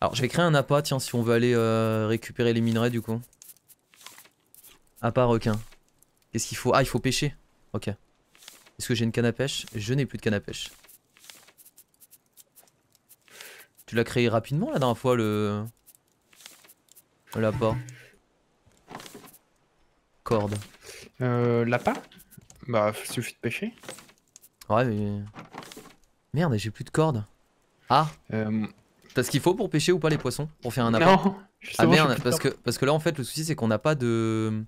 Alors je vais créer un appât, tiens, si on veut aller euh, récupérer les minerais du coup. Appât requin. Qu'est-ce qu'il faut? Ah, il faut pêcher. Ok. Est-ce que j'ai une canne à pêche? Je n'ai plus de canne à pêche. Tu l'as créé rapidement la dernière fois le... L'appât. Corde. Euh, l'appât Bah, il suffit de pêcher. Ouais, mais... Merde, j'ai plus de cordes. Ah Euh, T'as ce qu'il faut pour pêcher ou pas les poissons Pour faire un appât non, Ah merde, parce que, parce que là en fait le souci c'est qu'on n'a pas de...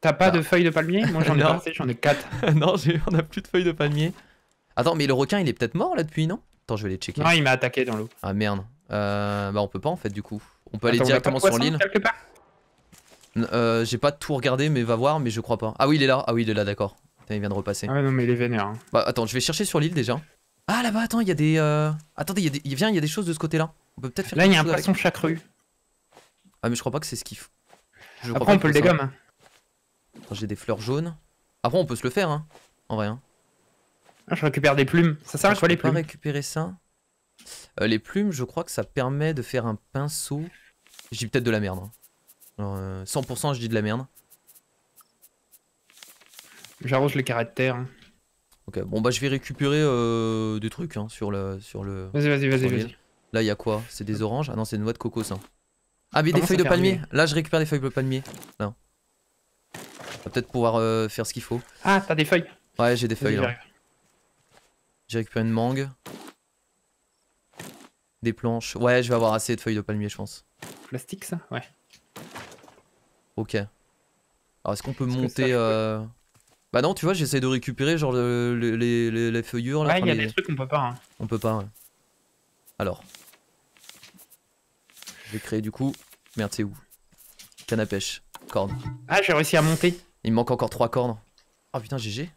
T'as pas Ah. de feuilles de palmier? Moi j'en ai pas j'en ai 4. non, on a plus de feuilles de palmier. Attends, mais le requin il est peut-être mort là depuis, non? Attends, je vais les checker. Non, il m'a attaqué dans l'eau. Ah merde. Euh, bah on peut pas en fait du coup. On peut aller Attends, on a pas directement sur l'île. Euh, j'ai pas tout regardé mais va voir mais je crois pas. Ah oui il est là, ah oui il est là d'accord. Il vient de repasser. Ah ouais, non, mais il est vénère. hein. Bah attends, je vais chercher sur l'île déjà. Ah là-bas, attends, il y a des... euh, Attendez, il y des... il- y a des choses de ce côté-là. On peut peut-être faire Là, il y a un avec. poisson chaque rue. Ah mais je crois pas que c'est ce qu'il faut. Je Après, on peut le dégommer. J'ai des fleurs jaunes. Après on peut se le faire hein. En vrai hein. Ah, je récupère des plumes. Ça sert à Je quoi les plumes? récupérer ça. Euh, les plumes, je crois que ça permet de faire un pinceau. Je dis peut-être de la merde. hein. Alors, euh, 100% je dis de la merde. J'arrose les terre. hein. Ok, bon bah je vais récupérer euh, des trucs hein, sur le sur le. Vas-y, vas-y, vas-y, vas-y. Là il y a quoi? C'est des oranges? Ah non c'est des noix de coco ça. Ah mais des feuilles de palmier. Là je récupère des feuilles de palmier. Là. On va peut-être pouvoir euh, faire ce qu'il faut. Ah, t'as des feuilles. Ouais j'ai des feuilles là. J'ai récupéré une mangue. Des planches. Ouais je vais avoir assez de feuilles de palmier je pense. Plastique, ça? Ouais. Ok. Alors est-ce qu'on peut monter euh... Bah non tu vois j'essaie de récupérer genre le- le- les, les, les feuillures là. Ouais, il y a les- des trucs qu'on peut pas. hein. On peut pas ouais. Alors. Je vais créer du coup. Merde c'est où? Canne à pêche. Corde. Ah, j'ai réussi à monter. Il me manque encore 3 cordes. Oh putain GG.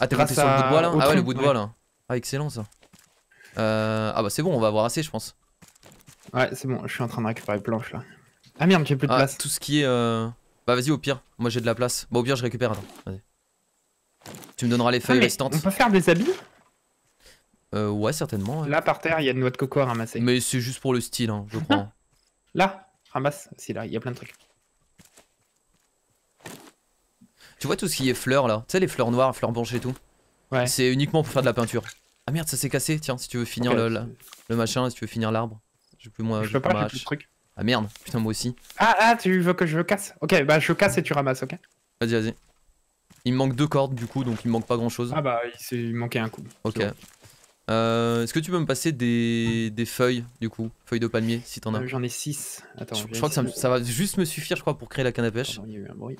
Ah t'es monté sur le bout de à- bois là? Ah ouais le bout de ouais. bois là. Ah excellent ça. Euh... Ah bah c'est bon on va avoir assez je pense. Ouais, c'est bon, je suis en train de récupérer les planches là. Ah merde, j'ai plus de Ah, place. tout ce qui est... euh, Bah vas-y au pire. Moi j'ai de la place. Bah au pire je récupère. Attends. Vas-y. Tu me donneras les Ah, feuilles mais restantes. on peut faire des habits? Euh, ouais, certainement. ouais. Là par terre, il y a une noix de coco à ramasser. Mais c'est juste pour le style, hein, je crois. Là, ramasse. Si là, il y a plein de trucs. tu vois tout ce qui est fleurs là? Tu sais, les fleurs noires, fleurs blanches et tout? Ouais. C'est uniquement pour faire de la peinture. Ah merde, ça s'est cassé. Tiens, si tu veux finir le, la- le machin, si tu veux finir l'arbre. J'ai plus moi. je peux plus pas, plus de trucs. Ah merde, putain, moi aussi. Ah, ah, tu veux que je le casse? Ok, bah je casse et tu ramasses, ok? Vas-y, vas-y. Il me manque deux cordes du coup, donc il me manque pas grand chose. Ah bah, il, il manquait un coup. ok. Euh, Est-ce que tu peux me passer des, des feuilles du coup? Feuilles de palmier si t'en as. Euh, J'en ai 6. Attends, je, crois que ça, me- ici. ça va juste me suffire, je crois, pour créer la canne à pêche. Il y a eu un bruit.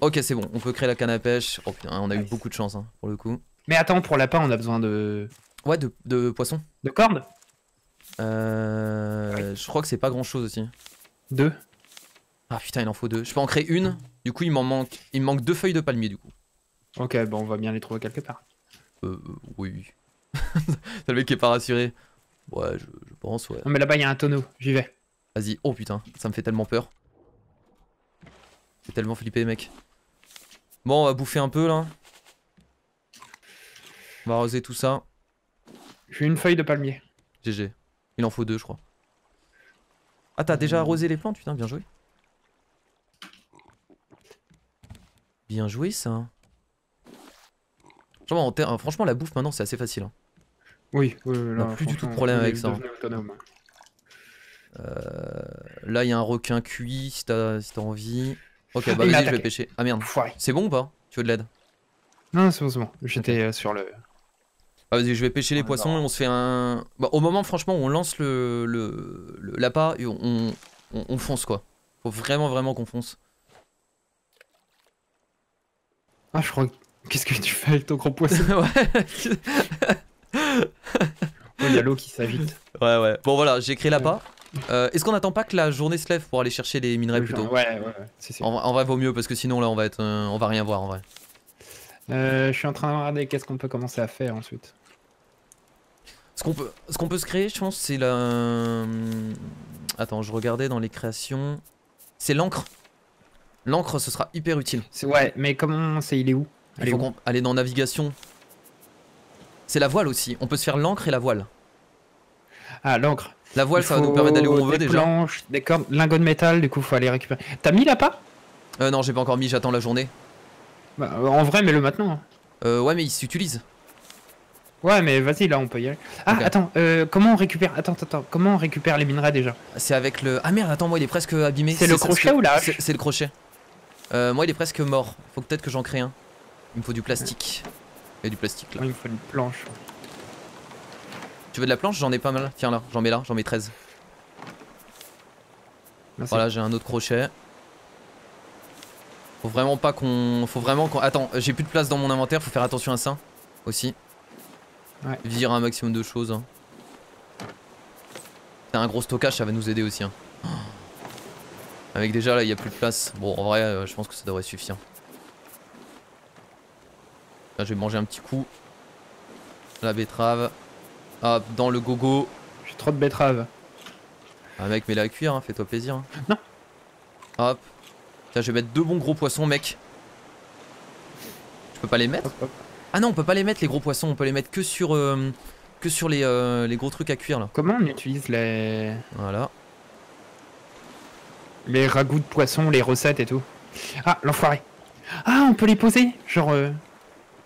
Ok, c'est bon, on peut créer la canne à pêche. Oh putain, on a eu beaucoup de chance hein, pour le coup. Mais attends, pour lapin, on a besoin de. Ouais, de, de poisson. de cordes? Euh, Je crois que c'est pas grand chose aussi. Deux. Ah putain, il en faut deux. Je peux en créer une? Du coup, il m'en manque. Il me manque deux feuilles de palmier du coup. Ok, bon, on va bien les trouver quelque part. Euh, euh, oui. T'as le mec qui est pas rassuré. Ouais, je, je pense, ouais. Non, mais là-bas, il y a un tonneau. J'y vais. Vas-y. Oh putain, ça me fait tellement peur. J'ai tellement flippé, mec. Bon, on va bouffer un peu là. On va arroser tout ça. J'ai une feuille de palmier. GG. Il en faut deux, je crois. Ah, t'as déjà arrosé les plantes, putain, bien joué. Bien joué, ça. Franchement, en ter- franchement, la bouffe maintenant, c'est assez facile. hein. Oui, oui, oui, On là, a plus du tout de problème avec ça, hein. autonome. Là, il y a un requin cuit, si t'as si t'as envie. Ok, bah vas-y, je vais pêcher. Ah merde. C'est bon ou pas? Tu veux de l'aide? Non, c'est bon, c'est bon. J'étais euh, sur le. Ah, vas-y, je vais pêcher les Ah, poissons non. et on se fait un. Bah, au moment, franchement, on lance le, le, le l'appât et on, on, on fonce quoi. Faut vraiment, vraiment qu'on fonce. Ah, je crois. Qu'est-ce que tu fais avec ton gros poisson ouais. Oh, Il y a l'eau qui s'agite. Ouais, ouais. Bon, voilà, j'ai créé l'appât. Euh, Est-ce qu'on attend pas que la journée se lève pour aller chercher les minerais plutôt ouais, ouais, ouais. C'est sûr. en, vrai- en vrai, vaut mieux parce que sinon, là, on va être, euh, on va rien voir en vrai. Euh, je suis en train de regarder qu'est-ce qu'on peut commencer à faire ensuite. Ce qu'on peut, ce qu'on peut se créer, je pense, c'est la. hum, Attends, je regardais dans les créations. C'est l'encre. L'encre, ce sera hyper utile. C'est ouais, mais comment c'est Il est où? Il faut qu'on aller dans navigation. C'est la voile aussi. On peut se faire l'encre et la voile. Ah, l'encre. La voile, Il ça va nous permettre d'aller où on veut des déjà. planches, des cordes, lingots de métal, du coup, faut aller récupérer. T'as mis l'appât Euh, non, j'ai pas encore mis, j'attends la journée. bah, En vrai, mets-le maintenant. hein. Euh, ouais, mais il s'utilise. Ouais, mais vas-y, là, on peut y aller. Ah, attends, euh, comment on récupère Attends, attends, comment on récupère les minerais déjà? C'est avec le. Ah merde, attends, moi il est presque abîmé. C'est le crochet ou la hache? C'est le crochet. Euh, moi il est presque mort. Faut peut-être que j'en crée un. Il me faut du plastique. Il y a du plastique là. Il me faut une planche. Tu veux de la planche? J'en ai pas mal. Tiens là, j'en mets là, j'en mets 13. Merci. Voilà, j'ai un autre crochet. Faut vraiment pas qu'on. Faut vraiment qu'on. Attends, j'ai plus de place dans mon inventaire, faut faire attention à ça aussi. Ouais. Vire un maximum de choses. hein. C'est un gros stockage, ça va nous aider aussi. hein. Avec déjà là, il y a plus de place. Bon, en vrai, euh, je pense que ça devrait suffire. Là, je vais manger un petit coup. La betterave. Hop, dans le gogo. J'ai trop de betteraves. Ah mec, mets-la à cuire, hein, fais-toi plaisir. hein. Non. Hop. Tiens, je vais mettre deux bons gros poissons, mec. Je peux pas les mettre Hop, hop. Ah non, on peut pas les mettre les gros poissons, on peut les mettre que sur euh, que sur les, euh, les gros trucs à cuire là. Comment on utilise les... Voilà. Les ragoûts de poisson, les recettes et tout Ah, l'enfoiré. Ah, on peut les poser Genre, euh,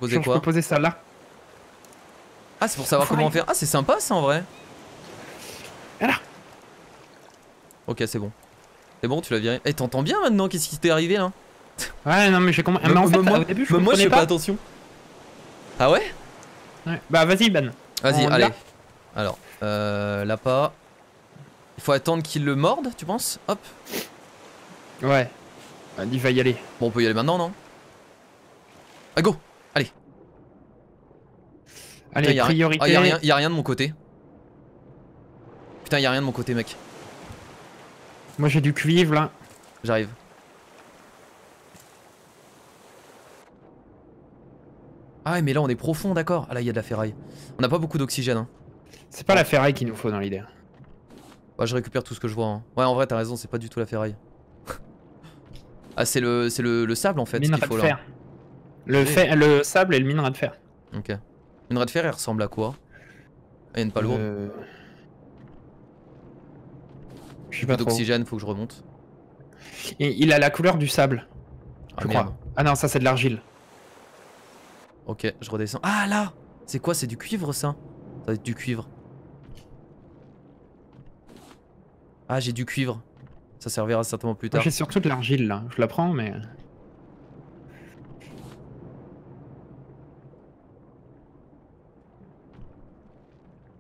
Posez genre je quoi peux poser ça là. Ah, c'est pour savoir Enfoiré. comment faire. Ah, c'est sympa ça en vrai. Voilà. Ok, c'est bon. C'est bon, tu l'as viré. Eh, t'entends bien maintenant Qu'est-ce qui t'est arrivé là? Ouais, non, mais j'ai compris. Mais en fait, moi- au début, je moi, je fais pas pas. attention. Ah ouais? Ouais. Bah, vas-y, Ben. Vas-y, allez. Alors, euh, l'appât. Il faut attendre qu'il le morde, tu penses? Hop. Ouais. Ah, Il va y aller. Bon, on peut y aller maintenant, non? Ah, go Allez, Putain, y a, ri- priorité. ah, y a rien, y a rien de mon côté. Putain, y a rien de mon côté, mec. Moi, j'ai du cuivre là. J'arrive. Ah, mais là, on est profond, d'accord. Ah, là, il y a de la ferraille. On n'a pas beaucoup d'oxygène. Hein. C'est pas la ferraille qu'il nous faut dans l'idée. Ouais, je récupère tout ce que je vois. hein. Ouais, en vrai, t'as raison, c'est pas du tout la ferraille. ah, c'est le, c'est le, le sable, en fait, minerai qu'il faut de là. Le, fer- le sable et le minerai de fer. Ok. Une raie de fer, elle ressemble à quoi? Elle est pas lourde. Euh, Je sais Plus pas d'oxygène, faut que je remonte. Et il a la couleur du sable, Ah, je merde. crois. Ah non, ça c'est de l'argile. Ok, je redescends. Ah là C'est quoi? C'est du cuivre ça? Ça va être du cuivre. Ah, j'ai du cuivre. Ça servira certainement plus tard. j'ai surtout de l'argile là. Je la prends, mais.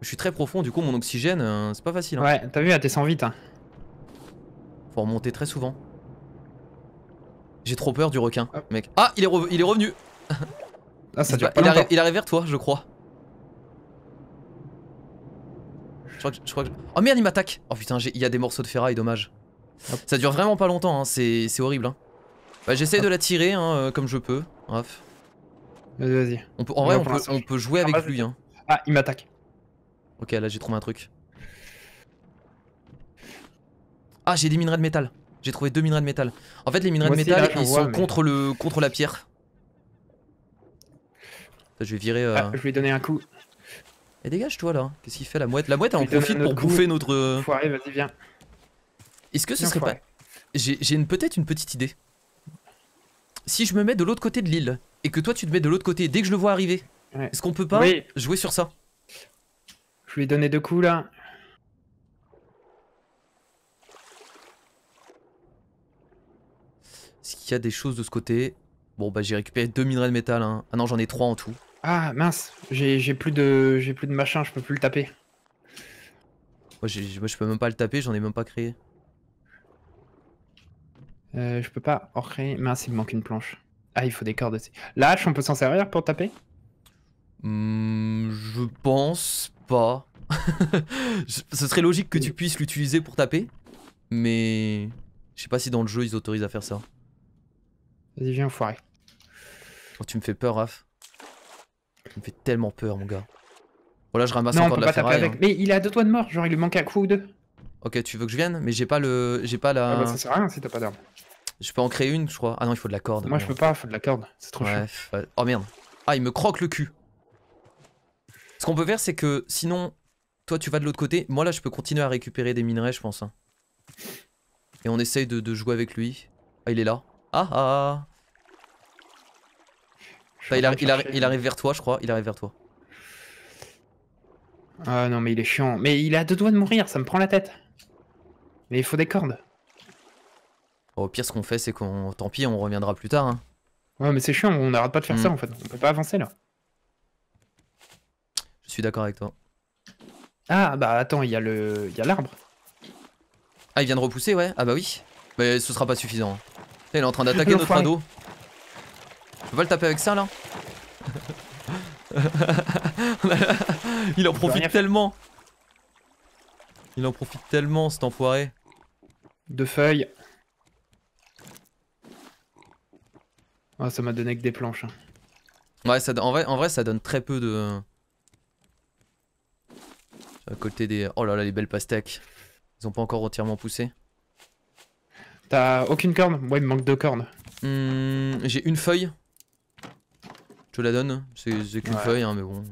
Je suis très profond, du coup, mon oxygène, euh, c'est pas facile. Hein. Ouais, t'as vu, elle descend vite. Hein. Faut remonter très souvent. J'ai trop peur du requin, Hop. mec. Ah, il est, re- il est revenu Ah, ça il, dure pas il il arrive vers toi, je crois. Je crois que. Je crois que... Oh merde, il m'attaque Oh putain, il y a des morceaux de ferraille, dommage. Hop. Ça dure vraiment pas longtemps, hein, c'est horrible. Hein. Bah, J'essaie de la tirer hein, euh, comme je peux. Bref. Vas-y, vas-y. On peut, en vrai, on peut, on jouer Ah, avec vas-y. lui. Hein. Ah, il m'attaque. Ok, là j'ai trouvé un truc. Ah, j'ai des minerais de métal. J'ai trouvé deux minerais de métal. En fait, les minerais Moi de métal, ils vois, sont mais- contre, le, contre la pierre. Je vais virer. Euh... Ah, je lui ai donné un coup. Et dégage-toi là. Qu'est-ce qu'il fait la mouette? La mouette, elle en profite pour coup. bouffer notre. euh, Foiré, vas-y, viens. Est-ce que ce Viens, serait pas. foiré. J'ai j'ai une- peut-être une petite idée. Si je me mets de l'autre côté de l'île et que toi tu te mets de l'autre côté dès que je le vois arriver, Ouais. est-ce qu'on peut pas Oui. jouer sur ça? Je lui ai donné deux coups là. Est-ce qu'il y a des choses de ce côté? Bon bah j'ai récupéré deux minerais de métal. hein. Ah non j'en ai trois en tout. Ah mince, j'ai plus de j'ai plus de machin, je peux plus le taper. Moi, je peux même pas le taper, j'en ai même pas créé. Euh, je peux pas en créer. Mince, il me manque une planche. Ah, il faut des cordes aussi. La hache, on peut s'en servir pour taper? Hmm, je pense pas. Ce serait logique que tu puisses l'utiliser pour taper, mais je sais pas si dans le jeu ils autorisent à faire ça. Vas-y, viens, foiré. Oh, tu me fais peur, Raph. Tu me fais tellement peur, mon gars. Voilà, je ramasse non, on encore peut de la pas taper ferraille. avec. hein. Mais il à deux doigts de mort, genre il lui manque un coup ou deux. Ok, tu veux que je vienne? Mais j'ai pas le, j'ai pas la. Ah bah ça sert à rien si t'as pas d'arme. Je peux en créer une, je crois. Ah non, il faut de la corde. Moi je peux pas, faut de la corde, c'est trop chaud. Ouais, ouais. Oh merde. Ah, il me croque le cul. Ce qu'on peut faire, c'est que sinon, toi tu vas de l'autre côté. Moi là je peux continuer à récupérer des minerais je pense. hein. Et on essaye de, de jouer avec lui. Ah il est là. Ah ah. Il, arri- arri- arrive vers toi je crois. Il arrive vers toi. Ah non, mais il est chiant. Mais il à deux doigts de mourir, ça me prend la tête. Mais il faut des cordes. Au pire ce qu'on fait c'est qu'on... Tant pis on reviendra plus tard. hein. Ouais, mais c'est chiant, on n'arrête pas de faire Mm. ça en fait. On peut pas avancer là. Je suis d'accord avec toi. Ah bah attends, il y a le, il y a l'arbre. Ah il vient de repousser ouais. Ah bah oui. Mais ce sera pas suffisant. hein. Il est en train d'attaquer notre radeau. Peux pas le taper avec ça là Il en profite tellement Il en profite tellement cet enfoiré Deux feuilles. Ah, ça m'a donné que des planches. hein. Ouais ça, en, vrai, en vrai ça donne très peu de... Vais côté des... Oh là là les belles pastèques Ils ont pas encore entièrement poussé T'as aucune corde Ouais, il me manque deux cordes. Hmm, J'ai une feuille te la donne. C'est qu'une Ouais. feuille hein, mais bon.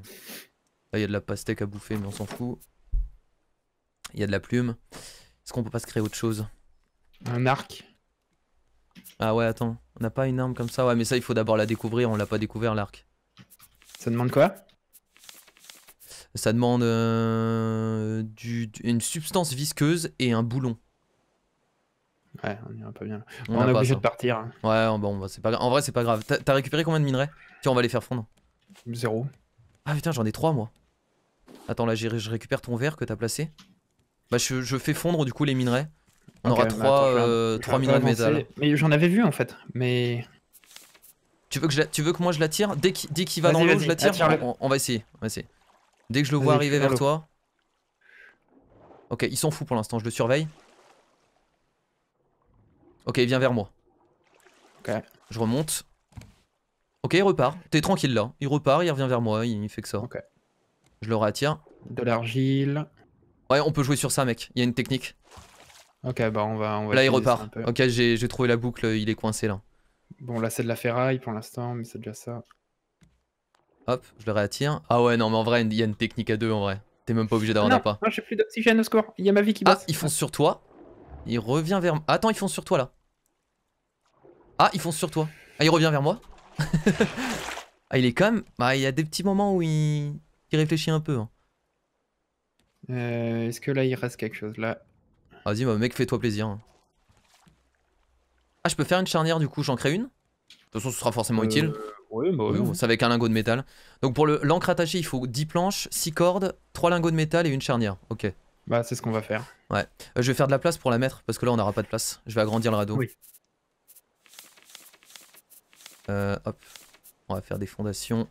Là il y a de la pastèque à bouffer mais on s'en fout. Il y a de la plume. Est-ce qu'on peut pas se créer autre chose? Un arc. Ah ouais attends. On n'a pas une arme comme ça? Ouais mais ça il faut d'abord la découvrir. On l'a pas découvert l'arc. Ça demande quoi? Ça demande euh, du- une substance visqueuse et un boulon Ouais, on ira pas bien là. On On, est obligé de partir. hein. Ouais bon bah, c'est pas En vrai c'est pas grave. T'as récupéré combien de minerais? Tiens on va les faire fondre. Zéro. Ah putain j'en ai trois moi. Attends là je récupère ton verre que t'as placé. Bah je, je fais fondre du coup les minerais. On aura bah, trois, attends, euh, trois minerais de métal. Mais j'en avais vu en fait. Mais tu veux, que je la- tu veux que moi je la tire? Dès qu'il va dans l'eau je la tire. on, on va essayer on va essayer. Dès que je le vois arriver vers toi. Ok il s'en fout pour l'instant je le surveille Ok il vient vers moi Ok. Je remonte Ok il repart T'es tranquille là Il repart il revient vers moi il, fait que ça Ok. Je le rattire de l'argile. Ouais on peut jouer sur ça mec Il y a une technique Ok, bah on va. On va Là il repart un. Ok j'ai trouvé la boucle il est coincé là Bon, là c'est de la ferraille pour l'instant, mais c'est déjà ça. Hop, je le réattire. Ah ouais, non, mais en vrai, il y a une technique à deux en vrai. T'es même pas obligé d'avoir non, d'appât. non, j'ai plus d'oxygène au score. Il y a ma vie qui Ah, baisse. il fonce sur toi. Il revient vers. Attends, il fonce sur toi là. Ah, il fonce sur toi. Ah, il revient vers moi. ah, il est quand même. Bah, il y a des petits moments où il, il réfléchit un peu. hein. Euh, Est-ce que là il reste quelque chose? Là Vas-y, bah, mec, fais-toi plaisir. hein. Ah, je peux faire une charnière du coup, j'en crée une? De toute façon, ce sera forcément Euh, utile. Oui, bah Oui, bon, c'est avec un lingot de métal. Donc pour le l'encre attachée, il faut 10 planches, 6 cordes, 3 lingots de métal et une charnière. Ok. Euh, Bah, c'est ce qu'on va faire. je vais faire de la place pour la mettre parce que là on n'aura pas de place. Je vais agrandir le radeau. Oui. Euh, hop. On va faire des fondations.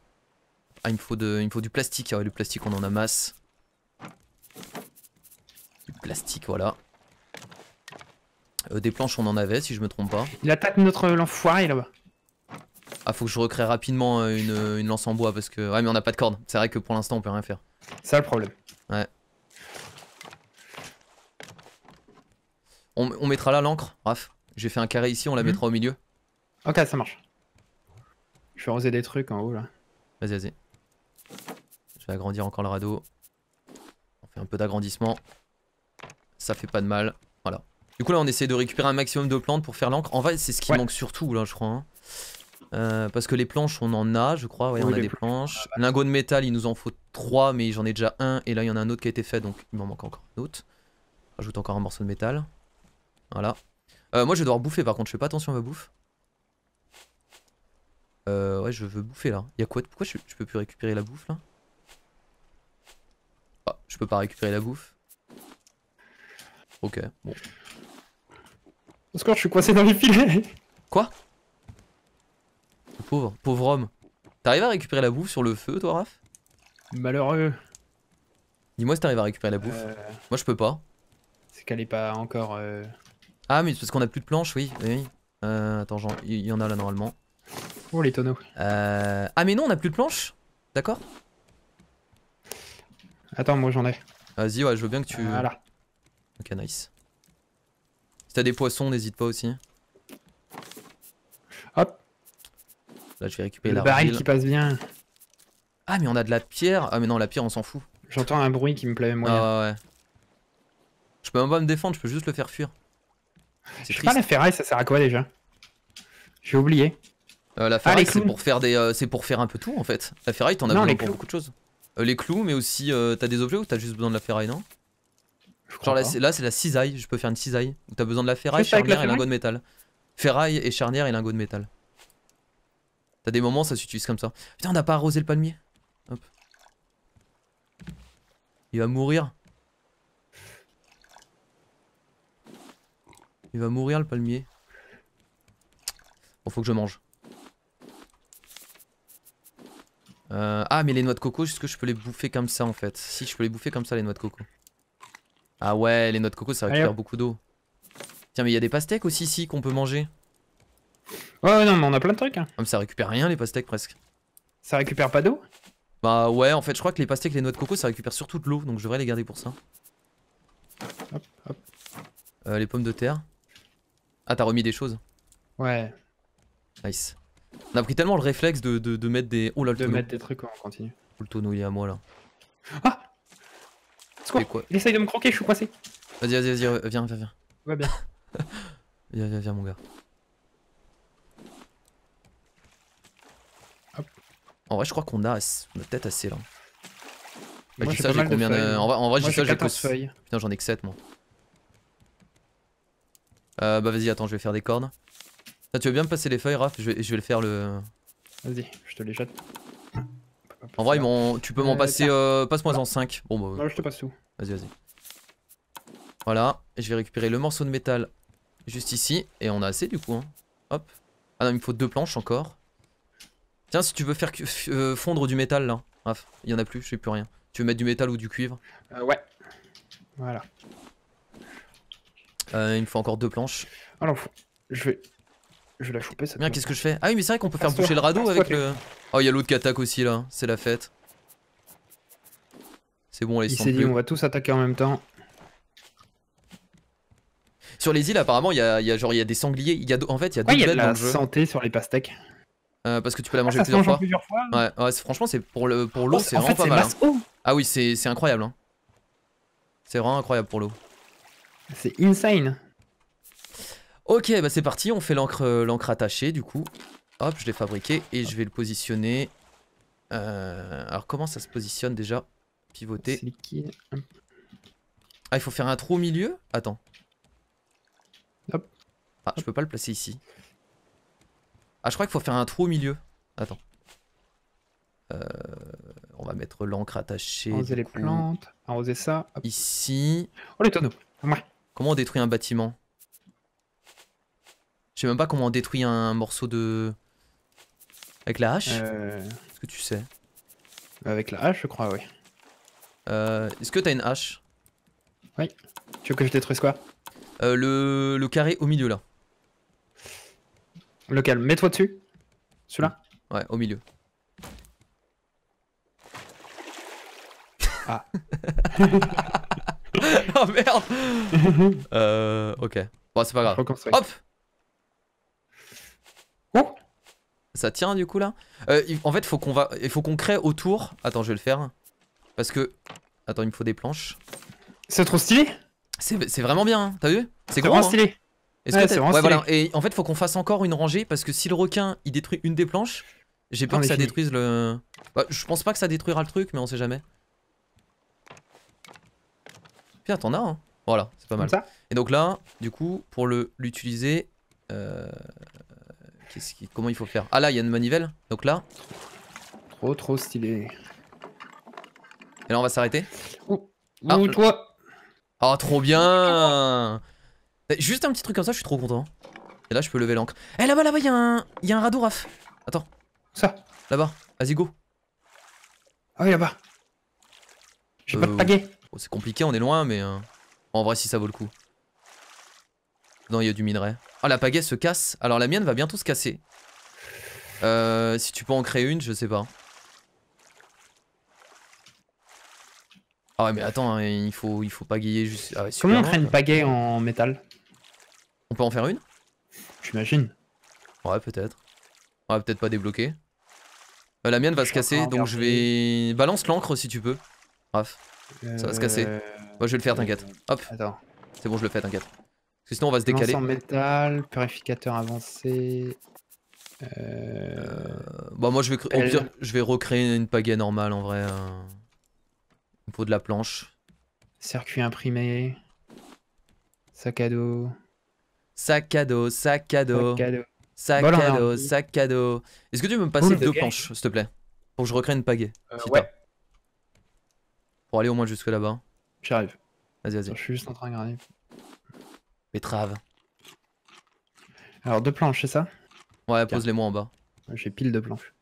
Ah, il me faut, de, il me faut du plastique. Ah ouais, du plastique, on en a masse. Du plastique, voilà. Euh, des planches, on en avait, si je me trompe pas. Il attaque notre l'enfoiré là-bas. Ah, faut que je recrée rapidement euh, une, une lance en bois parce que. Ouais, mais on n'a pas de corde. C'est vrai que pour l'instant, on peut rien faire. C'est ça le problème. On, on mettra là l'encre, Raph. J'ai fait un carré ici, on la Mhm. mettra au milieu. Ok, ça marche. Je vais arroser des trucs en haut là. Vas-y, vas-y. Je vais agrandir encore le radeau. On fait un peu d'agrandissement. Ça fait pas de mal. Voilà. Du coup, là, on essaie de récupérer un maximum de plantes pour faire l'encre. En vrai, c'est ce qui Ouais. manque surtout, là, je crois. hein. Euh, parce que les planches, on en a, je crois. Ouais, Oui, on a des planches. Lingot de métal, il nous en faut 3, mais j'en ai déjà un. Et là, il y en a un autre qui a été fait, donc il m'en manque encore un autre. Rajoute encore un morceau de métal. Voilà. Euh, moi, je vais devoir bouffer, par contre. Je fais pas attention à ma bouffe. Euh, ouais, je veux bouffer là. Y'a quoi Pourquoi je, je peux plus récupérer la bouffe là? Ah, je peux pas récupérer la bouffe? Ok, bon. Score, je suis coincé dans les filets. Pauvre, pauvre homme. T'arrives à récupérer la bouffe sur le feu, toi, Raph? Malheureux. Dis-moi si t'arrives à récupérer la bouffe. Euh, Moi, je peux pas. c'est qu'elle est pas encore. euh, Ah, mais c'est parce qu'on a plus de planches, oui. oui, oui. Euh, attends, il y, y en a là normalement. Oh les tonneaux. Euh... Ah, mais non, on a plus de planches D'accord? Attends, moi j'en ai. Vas-y, ouais, je veux bien que tu. Voilà. Ok, nice. Si t'as des poissons, n'hésite pas aussi. Hop. Là, je vais récupérer Le baril qui passe bien. Ah, mais on a de la pierre. Ah, mais non, la pierre, on s'en fout. J'entends un bruit qui me plaît moyen. Ah ouais. Je peux même pas me défendre, je peux juste le faire fuir. C'est Je sais pas, la ferraille, ça sert à quoi déjà? J'ai oublié. Euh, la ferraille, les c'est pour faire des, euh, c'est pour faire un peu tout en fait. La ferraille, t'en as besoin pour clous. beaucoup de choses. Euh, les clous, mais aussi euh, t'as des objets ou t'as juste besoin de la ferraille, non? Genre là, c'est- là, c'est la cisaille. Je peux faire une cisaille. Où t'as besoin de la ferraille, la charnière et lingot de métal. Ferraille et charnière et lingot de métal. T'as des moments, ça s'utilise comme ça. Putain, on n'a pas arrosé le palmier. Hop. Il va mourir. Il va mourir le palmier. Bon, faut que je mange. Euh, ah, mais les noix de coco, est-ce que je peux les bouffer comme ça en fait? Si, je peux les bouffer comme ça, les noix de coco. Ah ouais, les noix de coco, ça récupère beaucoup d'eau. Tiens, mais il y a des pastèques aussi ici qu'on peut manger. Ouais, ouais, non, mais on a plein de trucs. Hein. Ah, mais ça récupère rien les pastèques presque. Ça récupère pas d'eau? Bah ouais, en fait, je crois que les pastèques les noix de coco, ça récupère surtout de l'eau, donc je devrais les garder pour ça. Hop, hop. Euh, les pommes de terre. Ah, t'as remis des choses. Ouais, Nice. On a pris tellement le réflexe de, de, de mettre des. Oh là, le de tonneau. mettre des trucs, on continue. Le tonneau, il est à moi là. C'est quoi quoi Il essaye de me croquer, je suis coincé. Vas-y, vas-y, vas-y, viens, viens, viens. Va bien. Viens, viens, viens, mon gars. Hop. En vrai, je crois qu'on a, ass- on a peut-être assez là. Bah, Moi, j'ai j'ai ça, combien de. feuilles. En vrai, en vrai, j'ai ça, j'ai j'ai 14 que- feuilles. Putain, j'en ai que 7 moi. Euh, bah vas-y, attends, je vais faire des cordes. Ah, tu veux bien me passer les feuilles, Raph? Je vais, je vais le faire le. Vas-y, je te les jette. En vrai, ils tu peux m'en Euh, passer. euh, Passe-moi en 5. Bon, bah, Non, je te passe tout. vas-y, vas-y. Voilà, et je vais récupérer le morceau de métal juste ici. Et on a assez du coup. Hein. Hop. Ah non, il me faut deux planches encore. Tiens, si tu veux faire euh, fondre du métal là, Raph, il y en a plus, je sais plus rien. Tu veux mettre du métal ou du cuivre? Euh, ouais. Voilà. Il me faut encore deux planches. Alors, je vais. Je vais la choper cette Bien, qu'est-ce que je fais? Ah oui, mais c'est vrai qu'on peut faire Passe-toi, boucher le radeau avec le. Oh, il y a l'autre qui attaque aussi là, c'est la fête. C'est bon, les Il s'est dit, on va tous attaquer en même temps. Sur les îles, apparemment, il y a, il y a genre il y a des sangliers. Il y a, en fait, il y a Ouais, y a de la le jeu. santé sur les pastèques. Euh, parce que tu peux la Ah, manger plusieurs fois. plusieurs fois Ouais, ouais, c'est- franchement, c'est pour le pour l'eau, Oh, c'est en vraiment fait, pas mal. hein. Ah oui, c'est c'est incroyable. Hein. C'est vraiment incroyable pour l'eau. C'est insane. Ok, bah c'est parti. On fait l'encre euh, attachée du coup. Hop, je l'ai fabriqué et je vais le positionner. Euh, alors comment ça se positionne déjà? Pivoter. Ah, il faut faire un trou au milieu? Attends. Hop. Ah, je peux pas le placer ici. Ah, je crois qu'il faut faire un trou au milieu. Attends. Euh, on va mettre l'encre attachée. Arroser les coup, plantes. Arroser ça. Hop. Ici. Oh, les tonneaux. Ouais. Comment on détruit un bâtiment? Sais même pas comment on détruit un morceau de. Avec la hache Euh, Est-ce que tu sais? Avec la hache, je crois, oui. Euh, Est-ce que t'as une hache? Tu veux que je détruise quoi? Euh, le, le carré au milieu là. Lequel Mets-toi dessus. Celui-là Ouais, au milieu. Ah. oh merde Euh. Ok. Bon, c'est pas grave. Hop Oh Ça tient du coup là? Euh, En fait, faut qu'on va, il faut qu'on crée autour. Attends, je vais le faire. Parce que. Attends, il me faut des planches. C'est trop stylé C'est vraiment bien, hein. t'as vu? C'est vraiment hein. stylé Est-ce Ouais, que c'est t'as- vraiment ouais, stylé. voilà. Et en fait, faut qu'on fasse encore une rangée parce que si le requin il détruit une des planches, j'ai peur que ça fini. détruise le. Bah, je pense pas que ça détruira le truc, mais on sait jamais. Putain, t'en as, hein? Voilà, c'est pas Comme mal. ça? Et donc là, du coup, pour le l'utiliser, euh, qui- comment il faut faire? Ah là, il y a une manivelle. Donc là, Trop, trop stylé. et là on va s'arrêter. Ouh, Ah, Ouh, toi Oh, trop bien Eh, Juste un petit truc comme ça, je suis trop content. Et là, je peux lever l'encre. Eh là-bas, là-bas, il y, a un- y a un radeau, Raph. Ça? Là-bas, vas-y, go. Ah oui, là-bas. J'ai pas Euh, de pagaie. Bon, c'est compliqué, on est loin, mais euh, en vrai, si ça vaut le coup. Non, il y a du minerai. Ah, la pagaie se casse. Alors, la mienne va bientôt se casser. Euh, si tu peux en créer une, je sais pas. Ah ouais, mais attends, hein, il faut, il faut pagayer juste. Ah ouais, Comment on crée une pagaie en métal? On peut en faire une? J'imagine. Ouais, peut-être. Ouais, peut-être pas débloquer. Euh, la mienne va Je se casser, donc je vais. Balance l'encre si tu peux. Bref. Ça va se casser. Euh, Moi, je vais le faire, t'inquiète. Hop, Attends. c'est bon, je le fais, t'inquiète. Parce que sinon, on va se Lance décaler. en métal, purificateur avancé. Euh, Euh, Bon, moi, je vais, cr- au Pelle. pire, je vais recréer une pagaie normale en vrai. euh. Il me faut de la planche. Circuit imprimé. Sac à dos. Sac à dos, sac à dos, Sac à dos. sac à dos, sac à dos. Est-ce que tu peux me passer Boule deux planches, s'il te plaît? Pour que je recrée une pagaie. Euh, si ouais. Pour aller au moins jusque là-bas. j'arrive. Vas-y, vas-y. Je suis juste en train de regarder. Betterave. Alors, deux planches, c'est ça Ouais, pose-les moi en bas. J'ai pile de planches.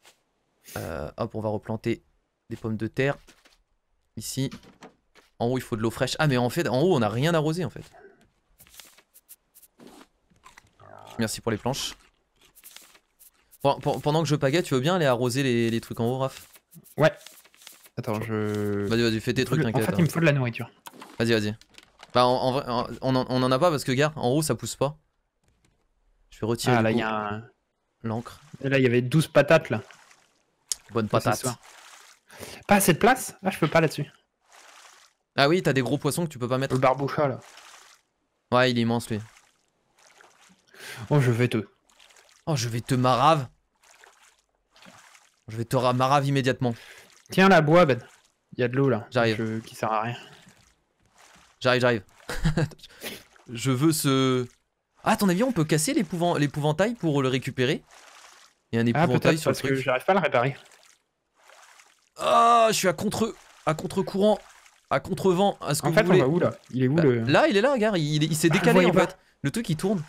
Euh, hop, on va replanter des pommes de terre. Ici. En haut, il faut de l'eau fraîche. Ah, mais en fait, en haut, on n'a rien arrosé en fait. Merci pour les planches. Pen- pen- Pendant que je pagaie, tu veux bien aller arroser les, les trucs en haut, Raph? Ouais. Attends, je. Vas-y, vas-y, fais tes trucs, en t'inquiète. fait, hein. il me faut de la nourriture. Vas-y, vas-y. Bah, en, en vrai, en- on, en, on en a pas parce que, gars, en haut, ça pousse pas. Je vais retirer Ah, là, y a un. l'encre. Là, il y avait 12 patates, là. Bonne patate. Pas assez de place? Ah, je peux pas là-dessus. Ah oui, t'as des gros poissons que tu peux pas mettre. Le barboucha, là. Ouais, il est immense, lui. Oh, je vais te. Oh, je vais te marave. Je vais te ra- marave immédiatement. Tiens, la bois, Ben. Il y a de l'eau, là. J'arrive. Qui sert à rien. J'arrive, j'arrive. je veux ce. Ah, à ton avis, on peut casser l'épouvan- l'épouvantail pour le récupérer? Il y a un Ah, épouvantail sur le parce que truc. j'arrive pas à le réparer. Ah, je suis à contre. à contre-courant. À contre-vent. À ce que En vous fait, on voulez. va où, là? Il est où, Bah, le. Là, il est là, regarde. Il, s'est Ah, décalé en fait. Le truc il tourne.